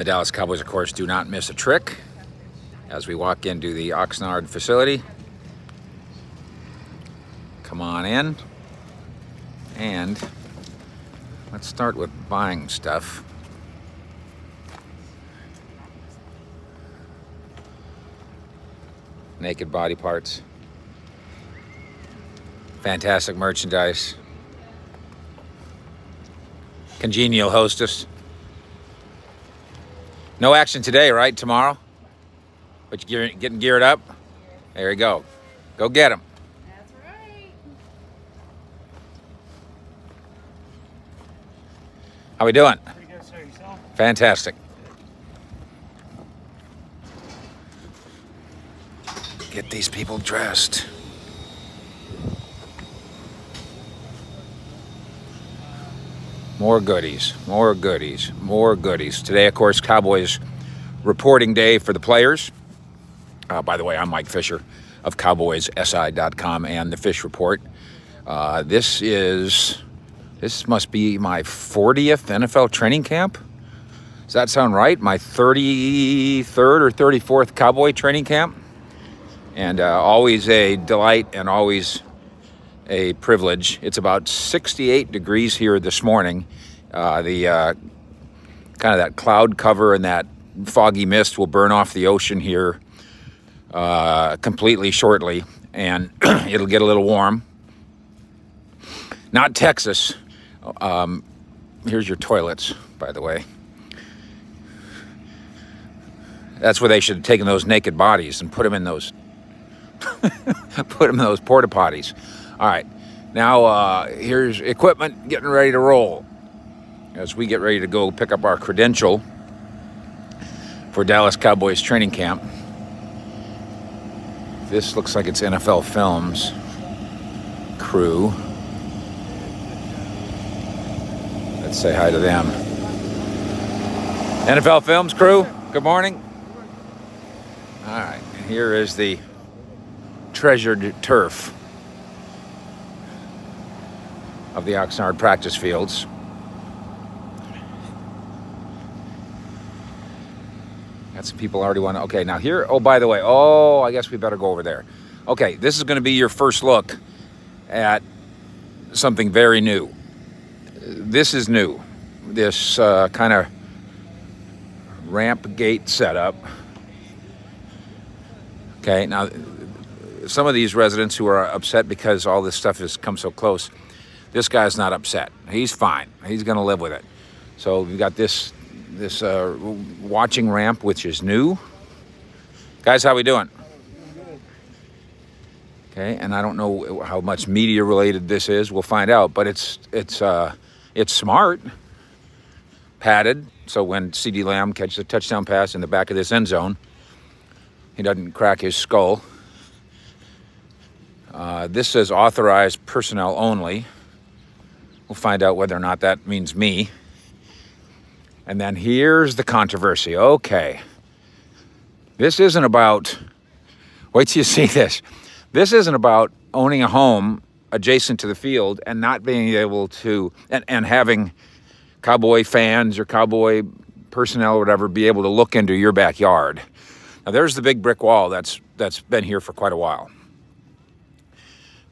The Dallas Cowboys, of course, do not miss a trick as we walk into the Oxnard facility. Come on in. And let's start with buying stuff. Naked body parts. Fantastic merchandise. Congenial hostess. No action today, right? Tomorrow? But you're getting geared up? There you go. Go get them. That's right. How we doing? Pretty good, sir. Yourself? Fantastic. Get these people dressed. More goodies, more goodies, more goodies. Today, of course, Cowboys reporting day for the players. Uh, by the way, I'm Mike Fisher of CowboysSI.com and the Fish Report. Uh, this is this must be my 40th NFL training camp. Does that sound right? My 33rd or 34th Cowboy training camp, and uh, always a delight and always a privilege. It's about 68 degrees here this morning. Uh, the uh, kind of that cloud cover and that foggy mist will burn off the ocean here uh, completely shortly, and it'll get a little warm. Not Texas. Um, here's your toilets, by the way. That's where they should have taken those naked bodies and put them in those put them in those porta potties. All right, now uh, here's equipment getting ready to roll as we get ready to go pick up our credential for Dallas Cowboys training camp. This looks like it's NFL Films crew. Let's say hi to them. NFL Films crew, good morning. All right, here is the treasured turf of the Oxnard practice fields. Got some people already want to. Okay, now here. Oh, by the way. Oh, I guess we better go over there. Okay, this is going to be your first look at something very new. This is new. This uh, kind of ramp gate setup. Okay, now some of these residents who are upset because all this stuff has come so close, this guy's not upset. He's fine. He's going to live with it. So we've got this this uh, watching ramp, which is new. Guys, how we doing? Okay, and I don't know how much media related this is. We'll find out, but it's it's uh, it's smart, padded. So when CeeDee Lamb catches a touchdown pass in the back of this end zone, he doesn't crack his skull. Uh, this says authorized personnel only. We'll find out whether or not that means me. And then here's the controversy. Okay. This isn't about, wait till you see this. This isn't about owning a home adjacent to the field and not being able to, and, and having cowboy fans or cowboy personnel or whatever be able to look into your backyard. Now there's the big brick wall that's that's been here for quite a while.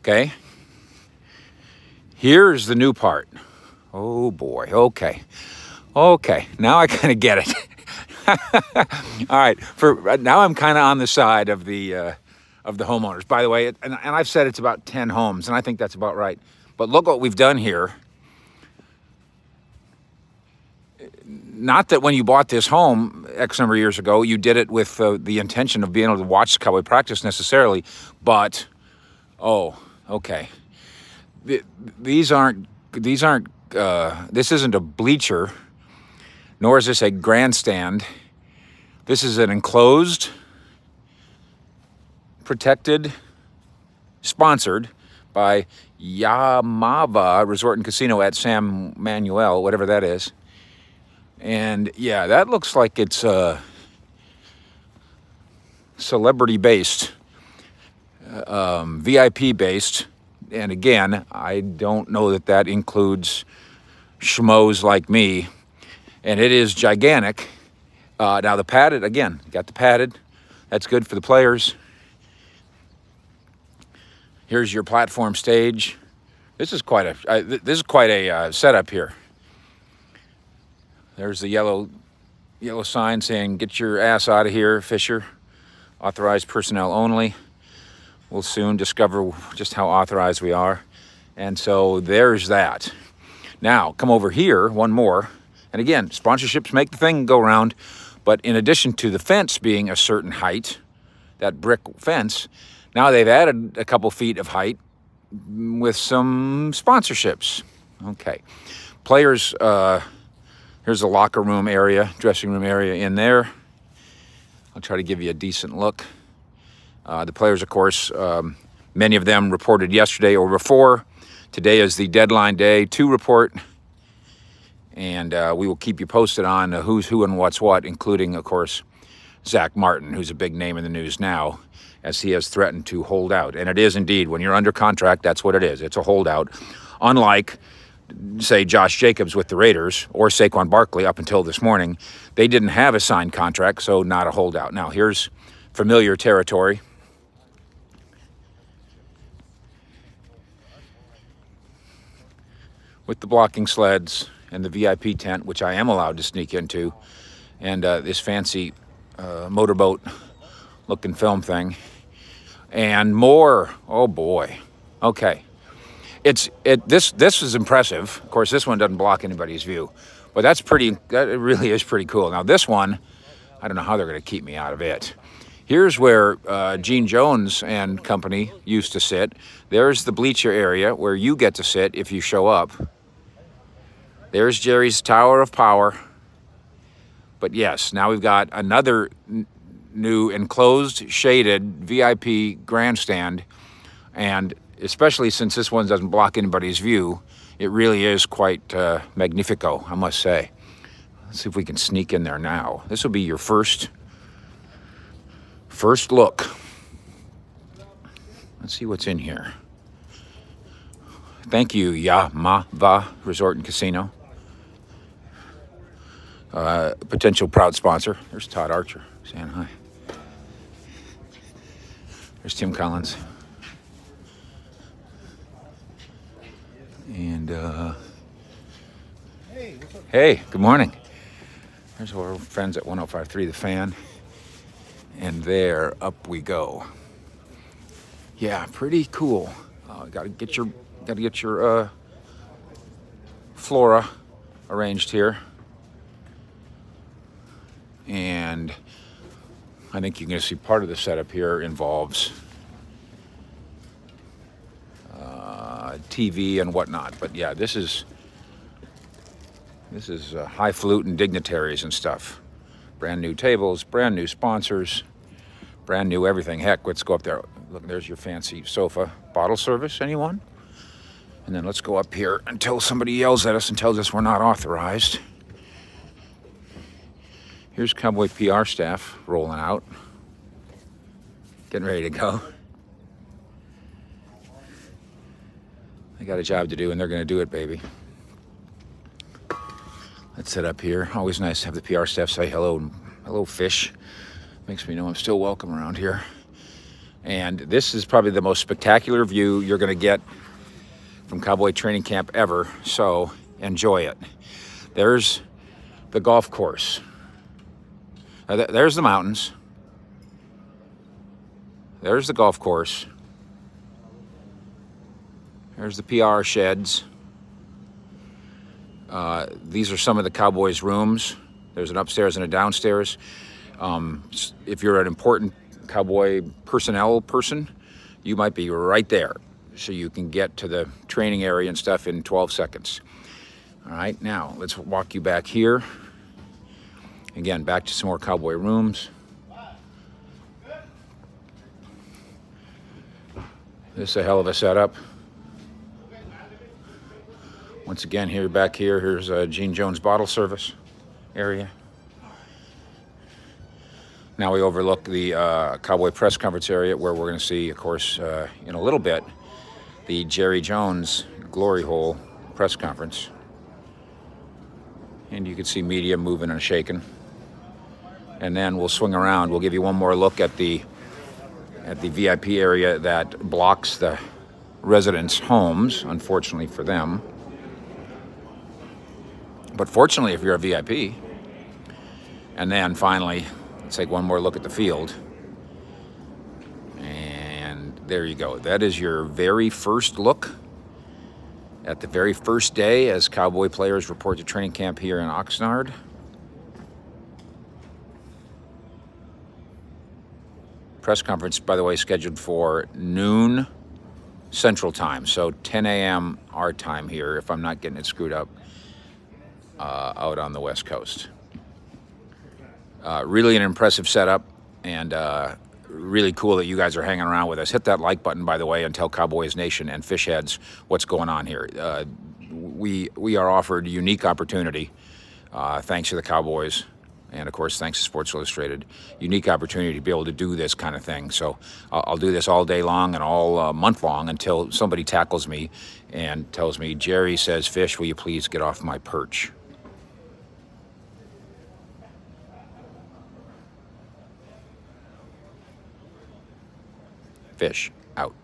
Okay. Here's the new part. Oh boy. Okay. Okay, now I kind of get it. All right, for now I'm kind of on the side of the uh, of the homeowners. By the way, and, and I've said it's about 10 homes, and I think that's about right. But look what we've done here. Not that when you bought this home X number of years ago, you did it with uh, the intention of being able to watch the cowboy practice necessarily, but oh, okay. These aren't these aren't uh, this isn't a bleacher nor is this a grandstand. This is an enclosed, protected, sponsored by Yamava Resort and Casino at San Manuel, whatever that is. And yeah, that looks like it's uh, celebrity based, uh, um, VIP based. And again, I don't know that that includes schmoes like me and it is gigantic. Uh, now the padded, again, got the padded. That's good for the players. Here's your platform stage. This is quite a this is quite a uh, setup here. There's the yellow yellow sign saying "Get your ass out of here, Fisher." Authorized personnel only. We'll soon discover just how authorized we are. And so there's that. Now, come over here, one more. And again, sponsorships make the thing go round. But in addition to the fence being a certain height, that brick fence, now they've added a couple feet of height with some sponsorships. Okay. Players, uh, here's the locker room area, dressing room area in there. I'll try to give you a decent look. Uh, the players, of course, um, many of them reported yesterday or before. Today is the deadline day to report. And uh, we will keep you posted on uh, who's who and what's what, including, of course, Zack Martin, who's a big name in the news now, as he has threatened to hold out. And it is indeed, when you're under contract, that's what it is. It's a holdout. Unlike, say, Josh Jacobs with the Raiders or Saquon Barkley up until this morning, they didn't have a signed contract, so not a holdout. Now, here's familiar territory. With the blocking sleds and the VIP tent, which I am allowed to sneak into, and uh, this fancy uh, motorboat looking film thing, and more. Oh boy. Okay. It's it this this is impressive. Of course, this one doesn't block anybody's view, but that's pretty. That really is pretty cool. Now this one, I don't know how they're going to keep me out of it. Here's where uh, Gene Jones and company used to sit. There's the bleacher area where you get to sit if you show up. There's Jerry's Tower of Power. But yes, now we've got another new enclosed, shaded VIP grandstand. And especially since this one doesn't block anybody's view, it really is quite uh, magnifico, I must say. Let's see if we can sneak in there now. This will be your first, first look. Let's see what's in here. Thank you, Yamava Resort and Casino. Uh, potential proud sponsor. There's Todd Archer saying hi. There's Tim Collins. And, uh, hey, good morning. There's our friends at 1053 The Fan. And there, up we go. Yeah, pretty cool. Uh, gotta get your, gotta get your, uh, flora arranged here. And I think you're going to see part of the setup here involves uh, TV and whatnot. But yeah, this is this is uh, highfalutin dignitaries and stuff. Brand new tables, brand new sponsors, brand new everything. Heck, let's go up there. Look, there's your fancy sofa. Bottle service, anyone? And then let's go up here until somebody yells at us and tells us we're not authorized. Here's Cowboy PR staff rolling out, getting ready to go. They got a job to do and they're to do it, baby. Let's sit up here. Always nice to have the PR staff say hello, hello, fish. Makes me know I'm still welcome around here. And this is probably the most spectacular view you're to get from Cowboy Training Camp ever, so enjoy it. There's the golf course. There's the mountains. There's the golf course. There's the PR sheds. Uh, these are some of the Cowboys' rooms. There's an upstairs and a downstairs. Um, if you're an important Cowboy personnel person, you might be right there. So you can get to the training area and stuff in 12 seconds. All right, now let's walk you back here. Again, back to some more cowboy rooms. This is a hell of a setup. Once again, here back here, here's uh, Gene Jones bottle service area. Now we overlook the uh, Cowboy press conference area where we're going to see, of course, uh, in a little bit, the Jerry Jones Glory Hole press conference. And you can see media moving and shaking. And then we'll swing around. We'll give you one more look at the at the VIP area that blocks the residents' homes, unfortunately for them. But fortunately, if you're a VIP, and then finally, let's take one more look at the field. And there you go. That is your very first look at the very first day as Cowboy players report to training camp here in Oxnard. Press conference, by the way, scheduled for noon Central Time, so 10 a.m. our time here, if I'm not getting it screwed up, uh, out on the West Coast. Uh, really an impressive setup, and uh, really cool that you guys are hanging around with us. Hit that like button, by the way, and tell Cowboys Nation and Fish Heads what's going on here. Uh, we we are offered a unique opportunity, uh, thanks to the Cowboys, and of course thanks to Sports Illustrated. Unique opportunity to be able to do this kind of thing. So I'll, I'll do this all day long and all uh, month long until somebody tackles me and tells me, Jerry says, "Fish, will you please get off my perch?" Fish out.